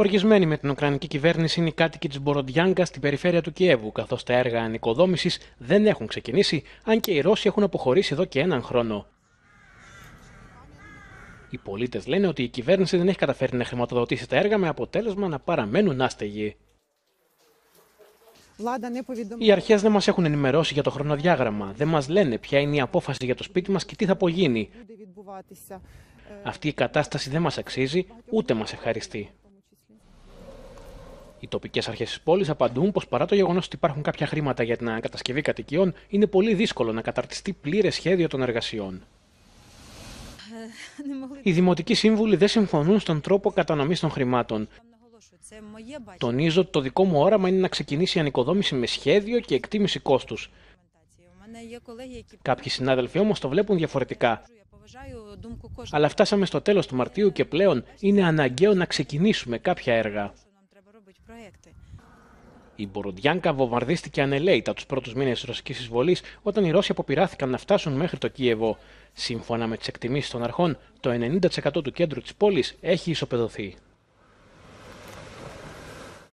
Οργισμένοι με την Ουκρανική κυβέρνηση είναι οι κάτοικοι της Μποροντιάνκα στην περιφέρεια του Κιέβου, καθώς τα έργα ανοικοδόμησης δεν έχουν ξεκινήσει, αν και οι Ρώσοι έχουν αποχωρήσει εδώ και έναν χρόνο. Οι πολίτες λένε ότι η κυβέρνηση δεν έχει καταφέρει να χρηματοδοτήσει τα έργα με αποτέλεσμα να παραμένουν άστεγοι. Οι αρχές δεν μας έχουν ενημερώσει για το χρονοδιάγραμμα, δεν μας λένε ποια είναι η απόφαση για το σπίτι μας και τι θα απογίνει. Αυτή η κατάσταση δεν μας αξίζει, ούτε μας ευχαριστεί. Οι τοπικές αρχές της πόλης απαντούν πως παρά το γεγονός ότι υπάρχουν κάποια χρήματα για την ανακατασκευή κατοικιών, είναι πολύ δύσκολο να καταρτιστεί πλήρες σχέδιο των εργασιών. Οι δημοτικοί σύμβουλοι δεν συμφωνούν στον τρόπο κατανομής των χρημάτων. Τονίζω ότι το δικό μου όραμα είναι να ξεκινήσει η ανοικοδόμηση με σχέδιο και εκτίμηση κόστους. Κάποιοι συνάδελφοι όμως το βλέπουν διαφορετικά. Αλλά φτάσαμε στο τέλος του Μαρτίου και πλέον είναι αναγκαίο να ξεκινήσουμε κάποια έργα. Η Μποροντιάνκα βομβαρδίστηκε ανελαίητα τους πρώτους μήνες τη ρωσικής εισβολής όταν οι Ρώσοι αποπειράθηκαν να φτάσουν μέχρι το Κίεβο. Σύμφωνα με τις εκτιμήσεις των αρχών, το 90% του κέντρου της πόλης έχει ισοπεδωθεί.